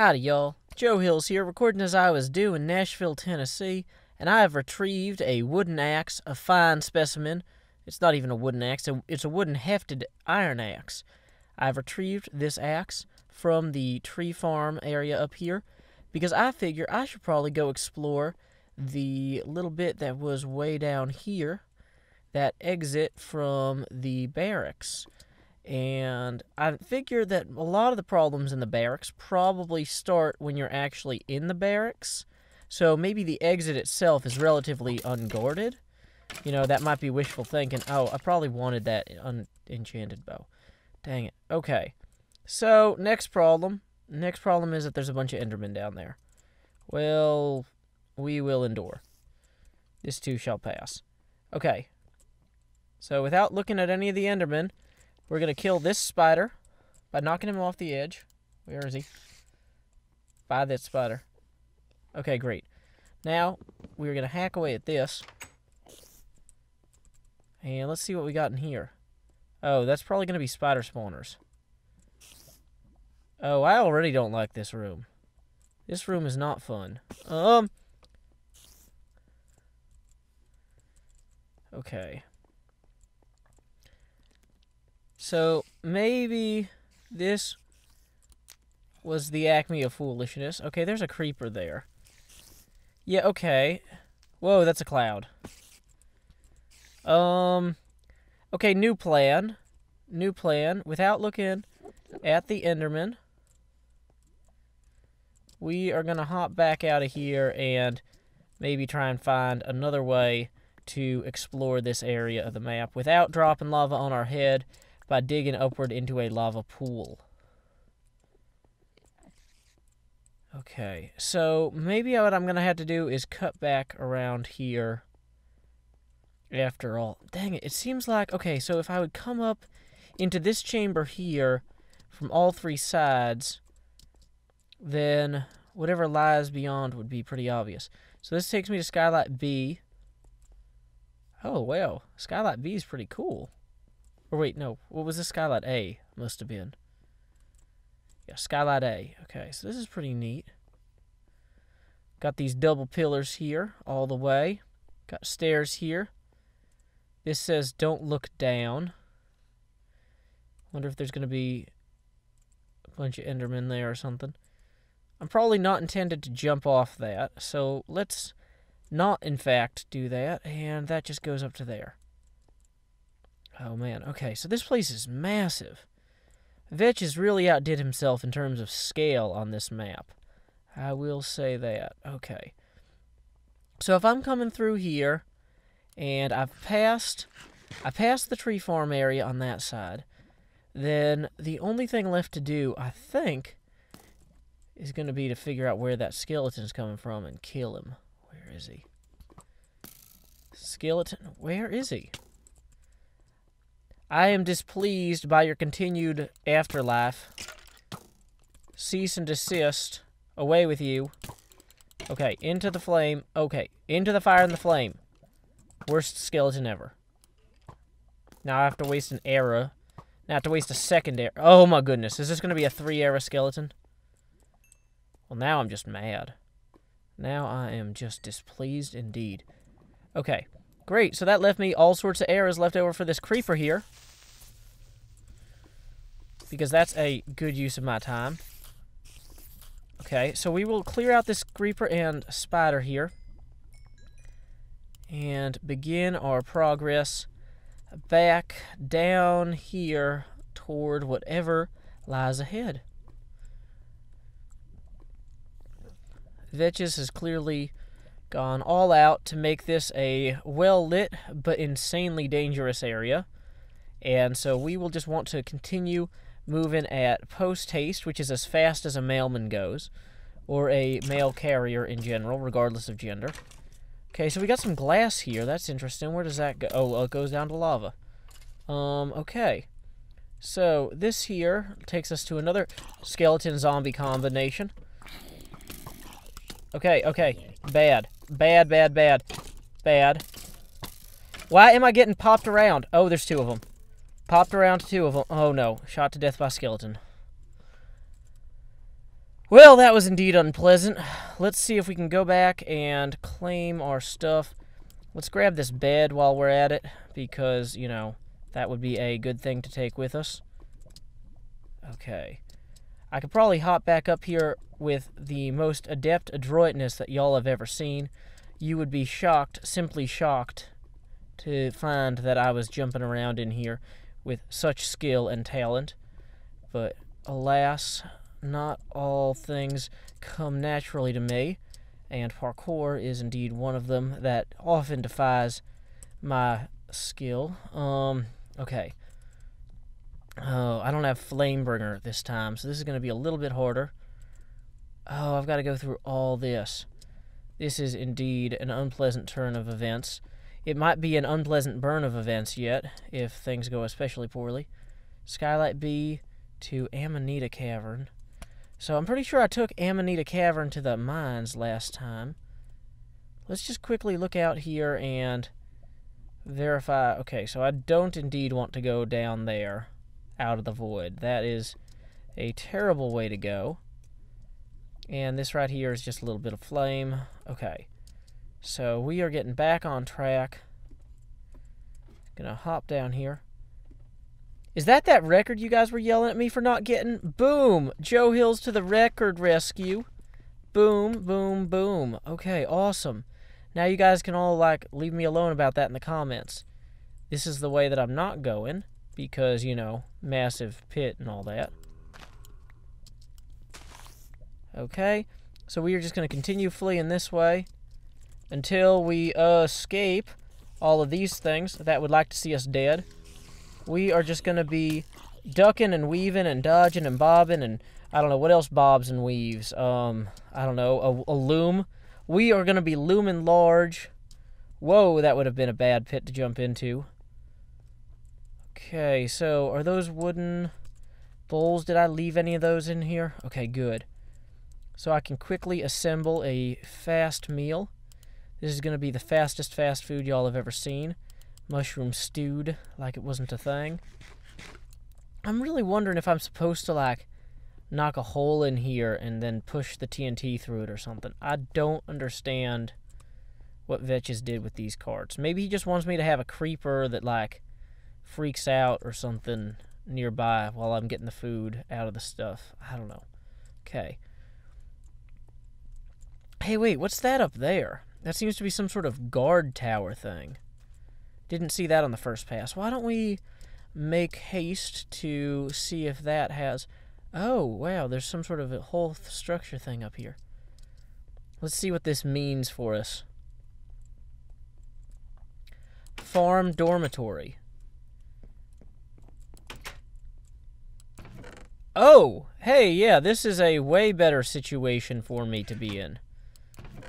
Howdy, y'all. Joe Hills here, recording as I was due in Nashville, Tennessee, and I have retrieved a wooden axe, a fine specimen. It's not even a wooden axe, it's a wooden hefted iron axe. I've retrieved this axe from the tree farm area up here because I figure I should probably go explore the little bit that was way down here, that exit from the barracks. And I figure that a lot of the problems in the barracks probably start when you're actually in the barracks. So maybe the exit itself is relatively unguarded. You know, that might be wishful thinking. Oh, I probably wanted that enchanted bow. Dang it. Okay. So, next problem. Next problem is that there's a bunch of Endermen down there. Well, we will endure. This too shall pass. Okay. So, without looking at any of the Endermen, we're going to kill this spider by knocking him off the edge. Where is he? By that spider. Okay, great. Now, we're going to hack away at this. And let's see what we got in here. Oh, that's probably going to be spider spawners. Oh, I already don't like this room. This room is not fun. Um. Okay. So, maybe this was the acme of foolishness. Okay, there's a creeper there. Yeah, okay. Whoa, that's a cloud. Um, okay, new plan. New plan. Without looking at the Enderman we are going to hop back out of here and maybe try and find another way to explore this area of the map without dropping lava on our head by digging upward into a lava pool. Okay, so maybe what I'm going to have to do is cut back around here after all. Dang it, it seems like... Okay, so if I would come up into this chamber here from all three sides then whatever lies beyond would be pretty obvious. So this takes me to Skylight B. Oh, well, Skylight B is pretty cool. Or wait, no, what was this? Skylight A? Must have been. Yeah, Skylight A. Okay, so this is pretty neat. Got these double pillars here all the way. Got stairs here. This says don't look down. Wonder if there's going to be a bunch of Endermen there or something. I'm probably not intended to jump off that, so let's not, in fact, do that, and that just goes up to there. Oh, man. Okay, so this place is massive. Vechs has really outdid himself in terms of scale on this map. I will say that. Okay. So if I'm coming through here, and I've passed, I passed the tree farm area on that side, then the only thing left to do, I think, is going to be to figure out where that skeleton is coming from and kill him. Where is he? Skeleton, where is he? I am displeased by your continued afterlife. Cease and desist. Away with you. Okay, into the flame. Okay, into the fire and the flame. Worst skeleton ever. Now I have to waste an era. Now I have to waste a second era. Oh my goodness, is this going to be a three era skeleton? Well, now I'm just mad. Now I am just displeased indeed. Okay, great. So that left me all sorts of arrows left over for this creeper here. Because that's a good use of my time. Okay, so we will clear out this creeper and spider here. And begin our progress back down here toward whatever lies ahead. Vetches has clearly gone all out to make this a well lit but insanely dangerous area. And so we will just want to continue moving at post haste, which is as fast as a mailman goes, or a mail carrier in general, regardless of gender. Okay, so we got some glass here. That's interesting. Where does that go? Oh, it goes down to lava. Um, okay. So, this here takes us to another skeleton-zombie combination. Okay, okay. Bad. Bad, bad, bad. Bad. Why am I getting popped around? Oh, there's two of them. Popped around two of them. Oh, no. Shot to death by skeleton. Well, that was indeed unpleasant. Let's see if we can go back and claim our stuff. Let's grab this bed while we're at it, because, you know, that would be a good thing to take with us. Okay. I could probably hop back up here with the most adept adroitness that y'all have ever seen. You would be shocked, simply shocked, to find that I was jumping around in here with such skill and talent. But alas, not all things come naturally to me, and parkour is indeed one of them that often defies my skill. Um, okay. Oh, I don't have Flamebringer this time, so this is going to be a little bit harder. Oh, I've got to go through all this. This is indeed an unpleasant turn of events. It might be an unpleasant burn of events yet, if things go especially poorly. Skylight B to Amanita Cavern. So I'm pretty sure I took Amanita Cavern to the mines last time. Let's just quickly look out here and verify. Okay, so I don't indeed want to go down there out of the void. That is a terrible way to go. And this right here is just a little bit of flame. Okay, so we are getting back on track. Gonna hop down here. Is that that record you guys were yelling at me for not getting? Boom! Joe Hills to the record rescue. Boom, boom, boom. Okay, awesome. Now you guys can all, like, leave me alone about that in the comments. This is the way that I'm not going, because, you know, massive pit and all that. Okay, so we are just going to continue fleeing this way until we uh, escape all of these things that would like to see us dead we are just going to be ducking and weaving and dodging and bobbing and I don't know what else bobs and weaves. Um, I don't know, a, a loom. We are going to be looming large. Whoa, that would have been a bad pit to jump into. Okay, so are those wooden bowls? Did I leave any of those in here? Okay, good. So I can quickly assemble a fast meal. This is going to be the fastest fast food y'all have ever seen mushroom stewed like it wasn't a thing. I'm really wondering if I'm supposed to, like, knock a hole in here and then push the TNT through it or something. I don't understand what Vetches did with these cards. Maybe he just wants me to have a creeper that, like, freaks out or something nearby while I'm getting the food out of the stuff. I don't know. Okay. Hey, wait, what's that up there? That seems to be some sort of guard tower thing. Didn't see that on the first pass. Why don't we make haste to see if that has... Oh, wow, there's some sort of a whole structure thing up here. Let's see what this means for us. Farm dormitory. Oh, hey, yeah, this is a way better situation for me to be in.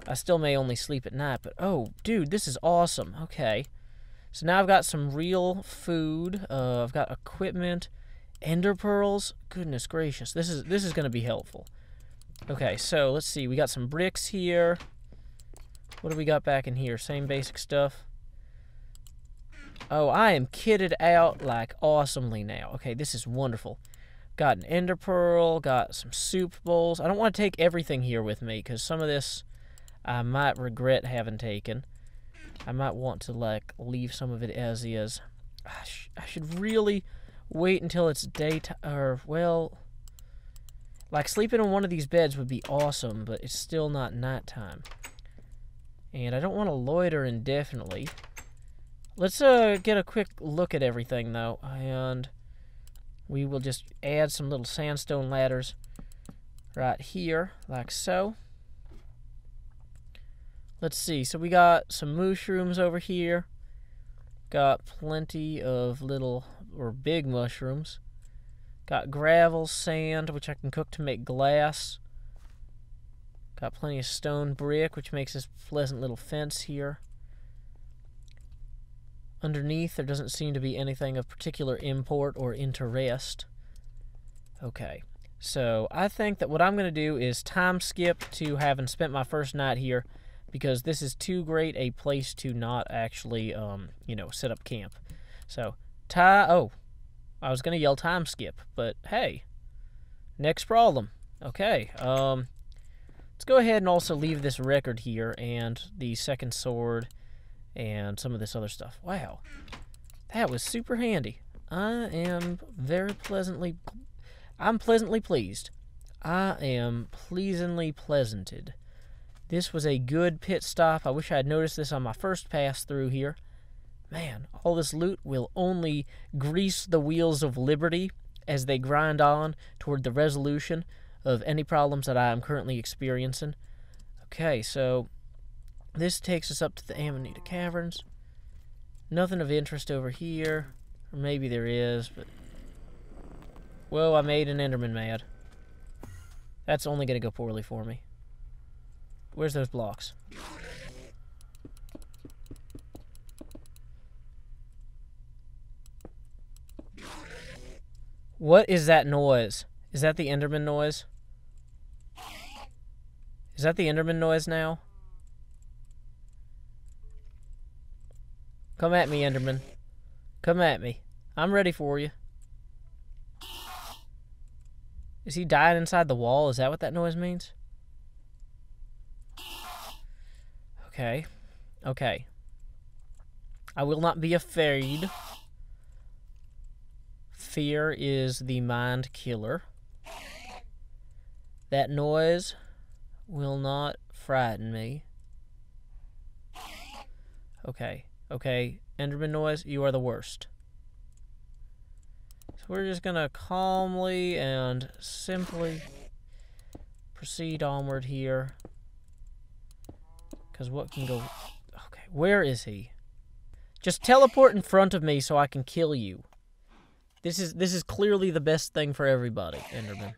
I still may only sleep at night, but oh, dude, this is awesome. Okay. So now I've got some real food. Uh, I've got equipment, ender pearls. Goodness gracious, this is this is going to be helpful. Okay, so let's see. We got some bricks here. What do we got back in here? Same basic stuff. Oh, I am kitted out like awesomely now. Okay, this is wonderful. Got an ender pearl, got some soup bowls. I don't want to take everything here with me because some of this I might regret having taken. I might want to like leave some of it as is. I, sh I should really wait until it's daytime, or well, like sleeping on one of these beds would be awesome, but it's still not nighttime. And I don't want to loiter indefinitely. Let's uh, get a quick look at everything, though, and we will just add some little sandstone ladders right here, like so. Let's see. So we got some mushrooms over here. Got plenty of little or big mushrooms. Got gravel, sand, which I can cook to make glass. Got plenty of stone brick, which makes this pleasant little fence here. Underneath, there doesn't seem to be anything of particular import or interest. Okay, so I think that what I'm going to do is time skip to having spent my first night here because this is too great a place to not actually, um, you know, set up camp. So, tie, oh, I was going to yell time skip, but hey, next problem. Okay. Um, let's go ahead and also leave this record here and the second sword and some of this other stuff. Wow. That was super handy. I am very pleasantly... I'm pleasantly pleased. I am pleasantly pleasanted. This was a good pit stop. I wish I had noticed this on my first pass through here. Man, all this loot will only grease the wheels of liberty as they grind on toward the resolution of any problems that I am currently experiencing. Okay, so this takes us up to the Amanita Caverns. Nothing of interest over here. Or maybe there is, but... Whoa, I made an Enderman mad. That's only going to go poorly for me. Where's those blocks? What is that noise? Is that the Enderman noise? Is that the Enderman noise now? Come at me, Enderman. Come at me. I'm ready for you. Is he dying inside the wall? Is that what that noise means? Okay. Okay. I will not be afraid. Fear is the mind killer. That noise will not frighten me. Okay. Okay. Enderman noise, you are the worst. So we're just to calmly and simply proceed onward here. Because what can go... Okay, where is he? Just teleport in front of me so I can kill you. This is this is clearly the best thing for everybody, Enderman.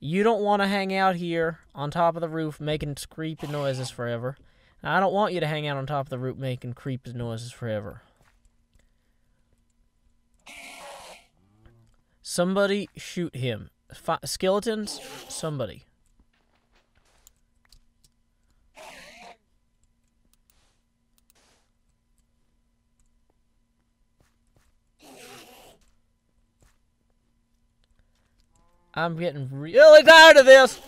You don't want to hang out here on top of the roof making creepy noises forever. I don't want you to hang out on top of the roof making creepy noises forever. Somebody shoot him. Skeletons? Somebody. I'm getting really tired of this.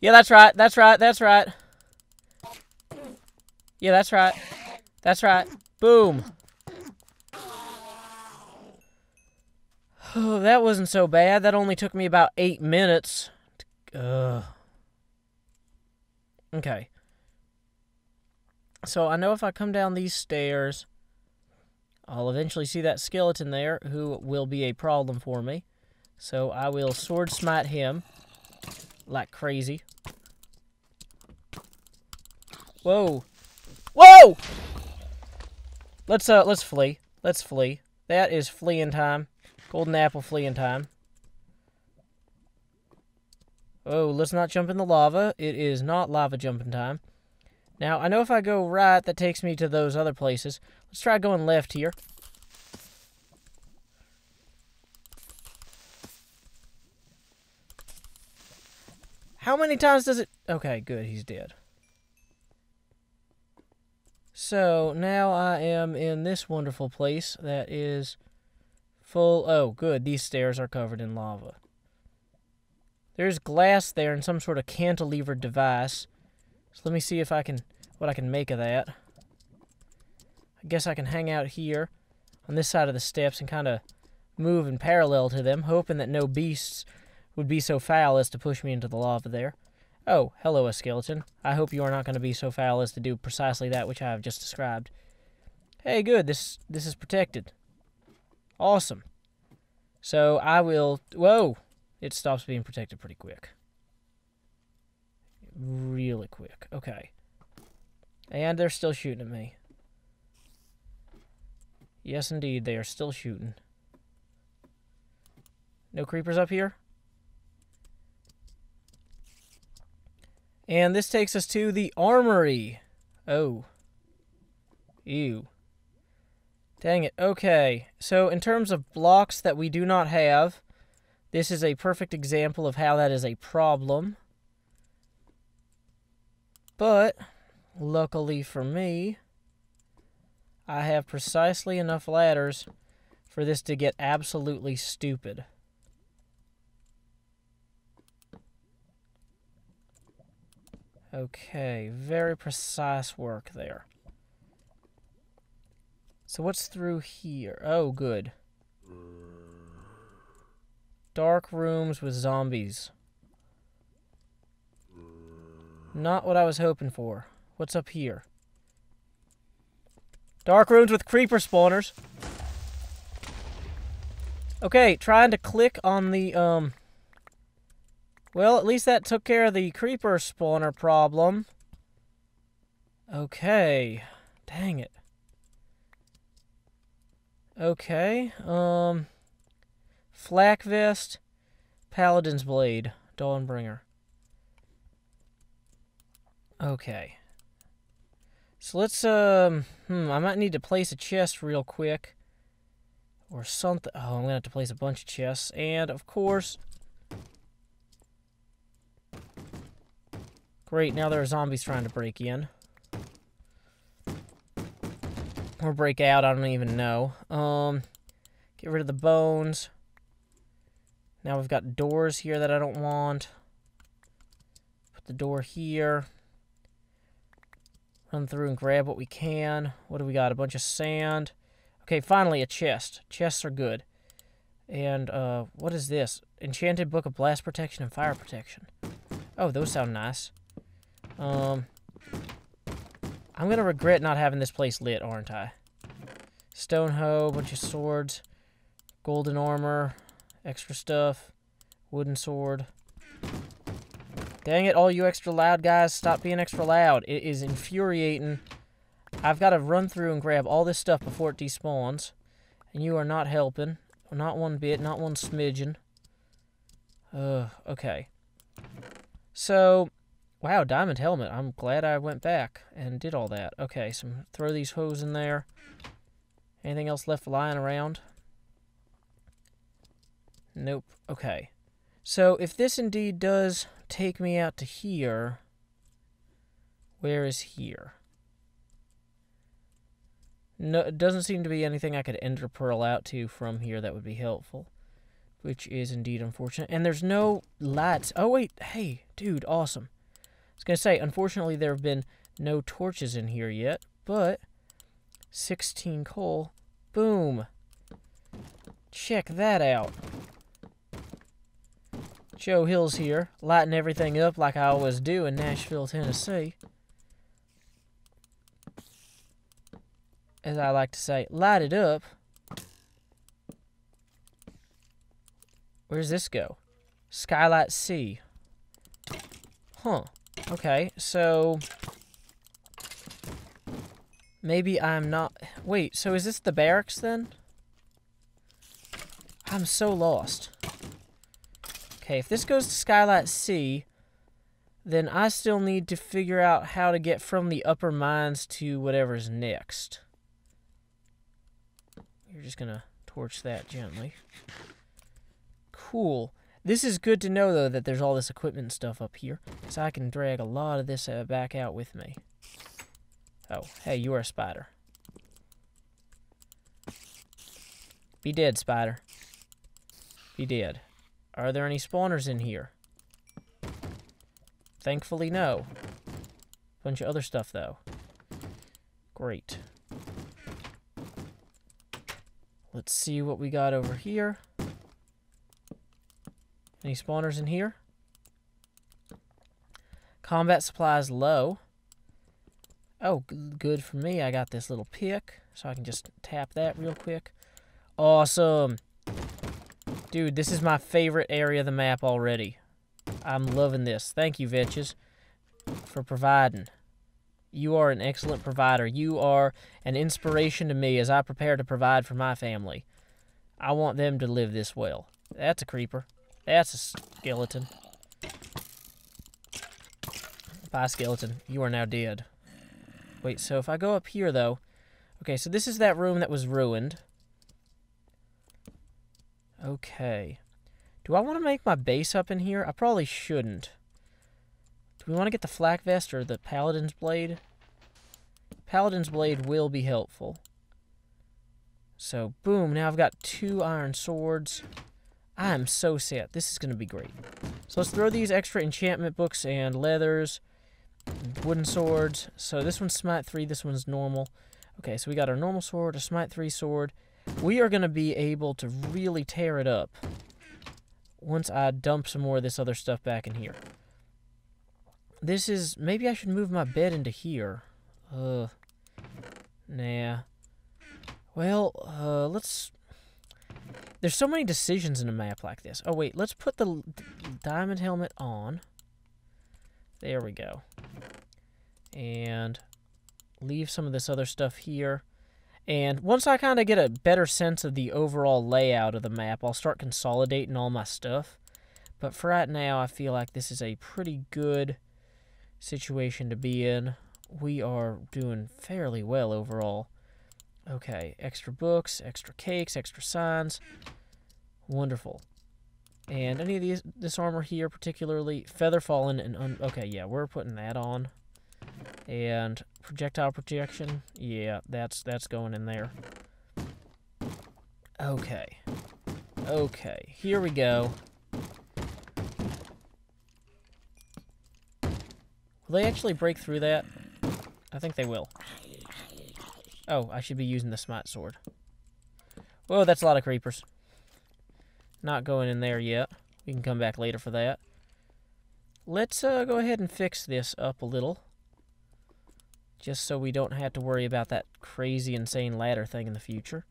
Yeah, that's right. That's right. That's right. Yeah, that's right. That's right. Boom. Oh, that wasn't so bad. That only took me about eight minutes. Ugh. Okay. So I know if I come down these stairs, I'll eventually see that skeleton there, who will be a problem for me. So I will sword smite him like crazy. Whoa. Let's uh let's flee. Let's flee. That is fleeing time. Golden apple fleeing time. Oh, let's not jump in the lava. It is not lava jumping time. Now, I know if I go right, that takes me to those other places. Let's try going left here. How many times does it... Okay, good, he's dead. So, now I am in this wonderful place that is full... Oh, good, these stairs are covered in lava. There's glass there and some sort of cantilever device. So let me see if I can... what I can make of that. I guess I can hang out here on this side of the steps and kind of move in parallel to them, hoping that no beasts would be so foul as to push me into the lava there. Oh, hello, a skeleton. I hope you are not going to be so foul as to do precisely that which I have just described. Hey, good. This this is protected. Awesome. So I will... Whoa! It stops being protected pretty quick. Really quick. Okay. And they're still shooting at me. Yes, indeed, they are still shooting. No creepers up here? And this takes us to the armory. Oh. Ew. Dang it. Okay. So in terms of blocks that we do not have, this is a perfect example of how that is a problem. But, luckily for me, I have precisely enough ladders for this to get absolutely stupid. Okay, very precise work there. So what's through here? Oh, good. Dark rooms with zombies. Not what I was hoping for. What's up here? Dark rooms with creeper spawners. Okay, trying to click on the, um... Well, at least that took care of the creeper spawner problem. Okay. Dang it. Okay, um... Flak Vest, Paladin's Blade, Dawnbringer. Okay. So let's, um, hmm, I might need to place a chest real quick. Or something. Oh, I'm going to have to place a bunch of chests. And, of course... Great, now there are zombies trying to break in. Or break out, I don't even know. Um, get rid of the bones. Now we've got doors here that I don't want. Put the door here. Run through and grab what we can. What do we got? A bunch of sand. Okay, finally a chest. Chests are good. And, uh, what is this? Enchanted Book of Blast Protection and Fire Protection. Oh, those sound nice. Um, I'm gonna regret not having this place lit, aren't I? Stone hoe, bunch of swords, golden armor, extra stuff, wooden sword. Dang it, all you extra loud guys, stop being extra loud. It is infuriating. I've got to run through and grab all this stuff before it despawns. And you are not helping. Not one bit, not one smidgen. Uh, okay. So, wow, diamond helmet. I'm glad I went back and did all that. Okay, so throw these hoes in there. Anything else left lying around? Nope. Okay. So, if this indeed does take me out to here, where is here? No, it doesn't seem to be anything I could ender pearl out to from here that would be helpful. Which is indeed unfortunate. And there's no lights. Oh, wait. Hey, dude, awesome. Was going to say, unfortunately, there have been no torches in here yet. But, 16 coal. Boom. Check that out. Joe Hills here, lighting everything up like I always do in Nashville, Tennessee. as I like to say, light it up. Where's this go? Skylight C. Huh. Okay, so... Maybe I'm not... Wait, so is this the barracks then? I'm so lost. Okay, if this goes to Skylight C, then I still need to figure out how to get from the upper mines to whatever's next. You're just going to torch that gently. Cool. This is good to know, though, that there's all this equipment stuff up here. So I can drag a lot of this uh, back out with me. Oh, hey, you are a spider. Be dead, spider. Be dead. Are there any spawners in here? Thankfully, no. Bunch of other stuff, though. Great. Let's see what we got over here. Any spawners in here? Combat supplies low. Oh, good for me. I got this little pick, so I can just tap that real quick. Awesome. Dude, this is my favorite area of the map already. I'm loving this. Thank you, Vetches, for providing. You are an excellent provider. You are an inspiration to me as I prepare to provide for my family. I want them to live this well. That's a creeper. That's a skeleton. Bye, skeleton. You are now dead. Wait, so if I go up here, though... Okay, so this is that room that was ruined. Okay. Do I want to make my base up in here? I probably shouldn't. Do we want to get the flak vest or the paladin's blade? Paladin's blade will be helpful. So, boom, now I've got two iron swords. I am so set. This is going to be great. So let's throw these extra enchantment books and leathers wooden swords. So this one's smite 3, this one's normal. Okay, so we got our normal sword, a smite 3 sword. We are going to be able to really tear it up once I dump some more of this other stuff back in here. This is... Maybe I should move my bed into here. Uh, nah. Well, uh, let's... There's so many decisions in a map like this. Oh, wait. Let's put the diamond helmet on. There we go. And leave some of this other stuff here. And once I kind of get a better sense of the overall layout of the map, I'll start consolidating all my stuff. But for right now, I feel like this is a pretty good situation to be in. We are doing fairly well overall. Okay, extra books, extra cakes, extra signs. Wonderful. And any of these, this armor here, particularly feather fallen and okay, yeah, we're putting that on. And projectile projection, yeah, that's that's going in there. Okay, okay, here we go. Will they actually break through that? I think they will. Oh, I should be using the smite sword. Whoa, that's a lot of creepers. Not going in there yet. We can come back later for that. Let's uh, go ahead and fix this up a little. Just so we don't have to worry about that crazy, insane ladder thing in the future.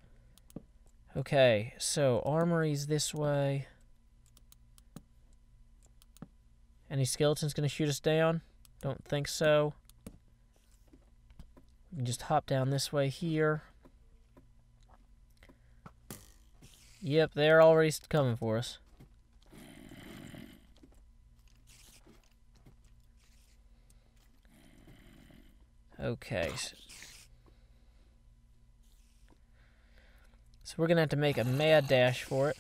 Okay, so armory's this way. Any skeletons gonna shoot us down? Don't think so. Just hop down this way here. Yep, they're already coming for us. Okay. So we're going to have to make a mad dash for it.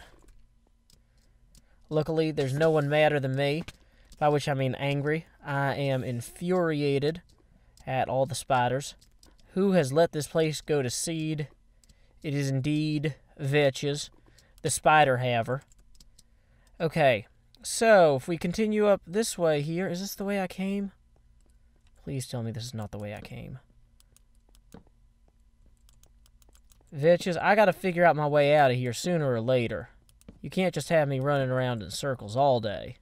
Luckily, there's no one madder than me, by which I mean angry. I am infuriated at all the spiders. Who has let this place go to seed? It is indeed Vetches, the spider haver. Okay, so if we continue up this way here, is this the way I came? Please tell me this is not the way I came. Vetches, I gotta figure out my way out of here sooner or later. You can't just have me running around in circles all day.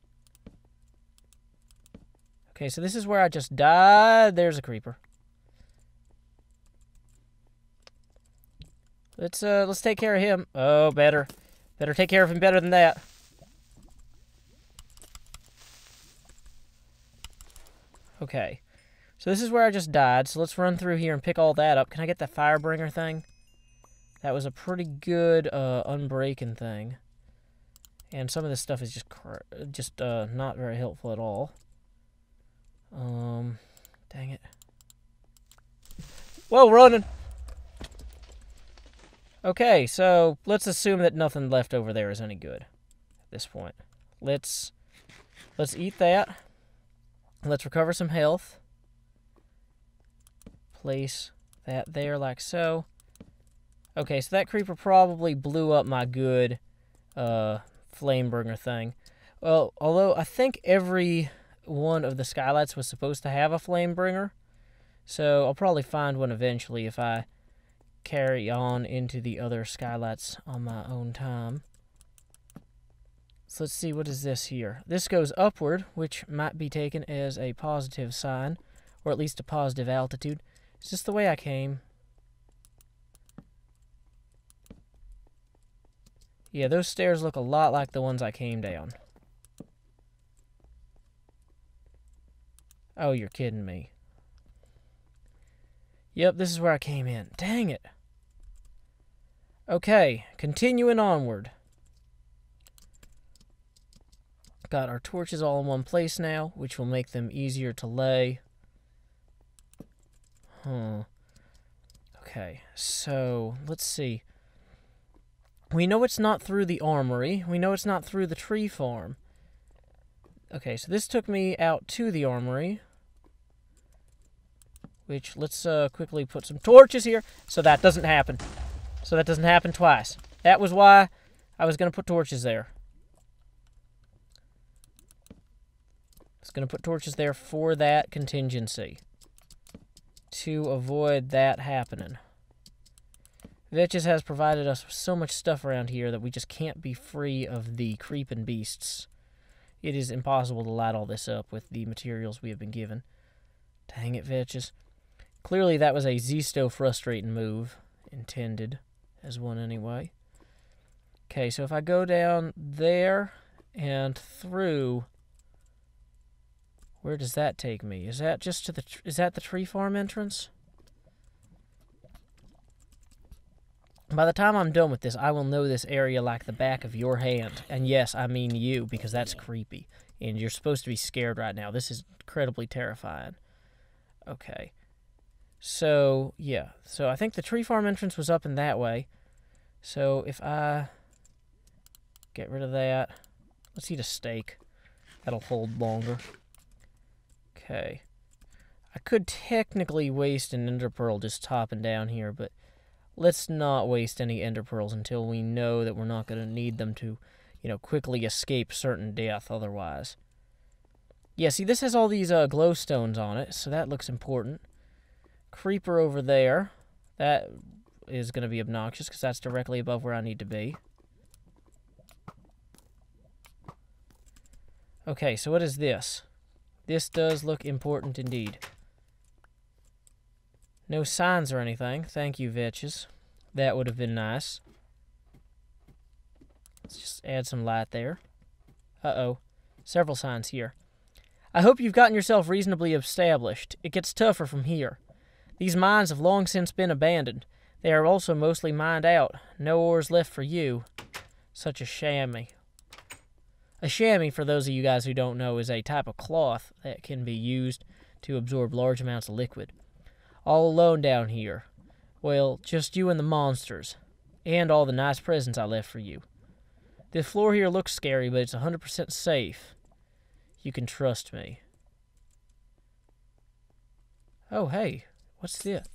Okay, so this is where I just died. There's a creeper. Let's uh let's take care of him. Oh, better. Better take care of him better than that. Okay. So this is where I just died. So let's run through here and pick all that up. Can I get the Firebringer thing? That was a pretty good uh, unbreaking thing. And some of this stuff is just just uh, not very helpful at all. Um, dang it. Whoa, running! Okay, so let's assume that nothing left over there is any good at this point. Let's let's eat that. Let's recover some health. Place that there like so. Okay, so that creeper probably blew up my good uh, flamebringer thing. Well, although I think every one of the skylights was supposed to have a flame bringer. So I'll probably find one eventually if I carry on into the other skylights on my own time. So let's see, what is this here? This goes upward, which might be taken as a positive sign, or at least a positive altitude. It's just the way I came? Yeah, those stairs look a lot like the ones I came down. Oh, you're kidding me. Yep, this is where I came in. Dang it. Okay, continuing onward. Got our torches all in one place now, which will make them easier to lay. Huh. Okay, so let's see. We know it's not through the armory. We know it's not through the tree farm. Okay, so this took me out to the armory. Which, let's uh, quickly put some torches here so that doesn't happen. So that doesn't happen twice. That was why I was going to put torches there. It's going to put torches there for that contingency. To avoid that happening. Vetches has provided us with so much stuff around here that we just can't be free of the creeping beasts. It is impossible to light all this up with the materials we have been given. Dang it, Vetches. Clearly that was a Zisteau frustrating move. Intended as one anyway. Okay, so if I go down there and through, where does that take me? Is that just to the, is that the tree farm entrance? By the time I'm done with this, I will know this area like the back of your hand. And yes, I mean you, because that's creepy. And you're supposed to be scared right now. This is incredibly terrifying. Okay. So, yeah. So I think the tree farm entrance was up in that way. So if I get rid of that, let's eat a steak. That'll hold longer. Okay. I could technically waste an ender pearl just topping down here, but let's not waste any ender pearls until we know that we're not going to need them to, you know, quickly escape certain death otherwise. Yeah, see, this has all these uh, glowstones on it, so that looks important. Creeper over there. That is going to be obnoxious because that's directly above where I need to be. Okay, so what is this? This does look important indeed. No signs or anything. Thank you, Vetches. That would have been nice. Let's just add some light there. Uh-oh. Several signs here. I hope you've gotten yourself reasonably established. It gets tougher from here. These mines have long since been abandoned. They are also mostly mined out. No ores left for you. Such a chamois. A chamois, for those of you guys who don't know, is a type of cloth that can be used to absorb large amounts of liquid all alone down here. Well, just you and the monsters. And all the nice presents I left for you. The floor here looks scary, but it's 100% safe. You can trust me. Oh, hey. What's this?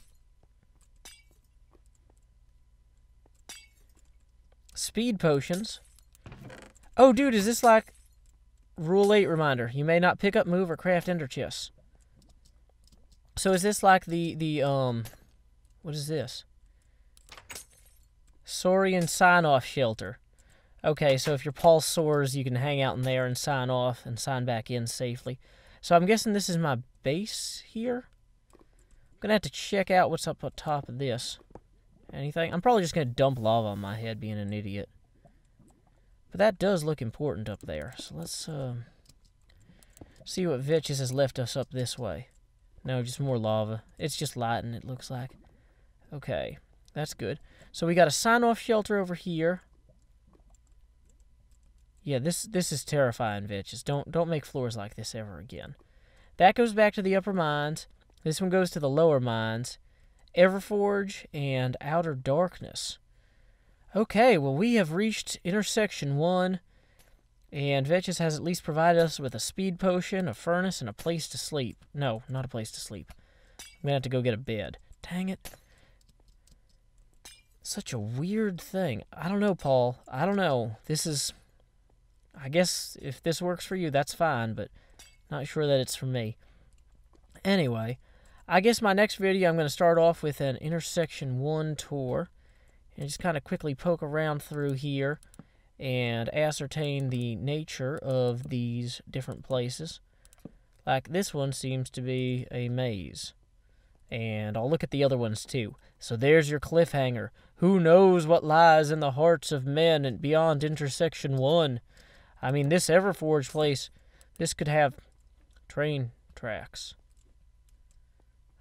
Speed potions. Oh, dude, is this like... Rule 8 reminder. You may not pick up, move, or craft ender chests. So is this like the, the, um, what is this? Saurian sign-off shelter. Okay, so if your pulse soars, you can hang out in there and sign off and sign back in safely. So I'm guessing this is my base here? I'm going to have to check out what's up on top of this. Anything? I'm probably just going to dump lava on my head being an idiot. But that does look important up there. So let's um, see what Vitches has left us up this way. No, just more lava. It's just lighting, it looks like. Okay, that's good. So we got a sign-off shelter over here. Yeah, this this is terrifying, bitches. Don't don't make floors like this ever again. That goes back to the upper mines. This one goes to the lower mines. Everforge and Outer Darkness. Okay, well we have reached intersection one. And Vetches has at least provided us with a speed potion, a furnace, and a place to sleep. No, not a place to sleep. I'm to have to go get a bed. Dang it. Such a weird thing. I don't know, Paul. I don't know. This is... I guess if this works for you, that's fine, but not sure that it's for me. Anyway, I guess my next video I'm going to start off with an intersection 1 tour. And just kind of quickly poke around through here and ascertain the nature of these different places. Like this one seems to be a maze. And I'll look at the other ones too. So there's your cliffhanger. Who knows what lies in the hearts of men and beyond intersection one? I mean, this Everforge place, this could have train tracks.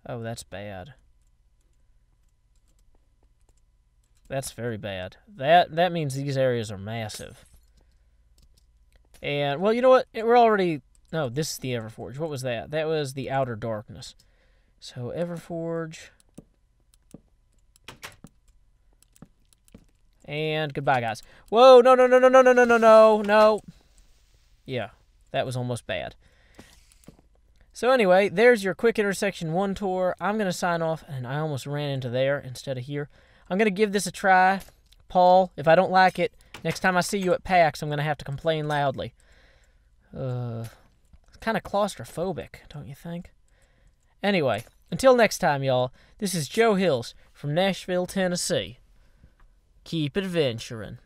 Oh, that's bad. That's very bad. That that means these areas are massive. And, well, you know what? We're already... No, this is the Everforge. What was that? That was the Outer Darkness. So, Everforge... And goodbye, guys. Whoa, no, no, no, no, no, no, no, no, no, no. Yeah, that was almost bad. So anyway, there's your quick intersection one tour. I'm going to sign off, and I almost ran into there instead of here. I'm going to give this a try. Paul, if I don't like it, next time I see you at PAX, I'm going to have to complain loudly. Uh, it's kind of claustrophobic, don't you think? Anyway, until next time, y'all, this is Joe Hills from Nashville, Tennessee. Keep adventuring.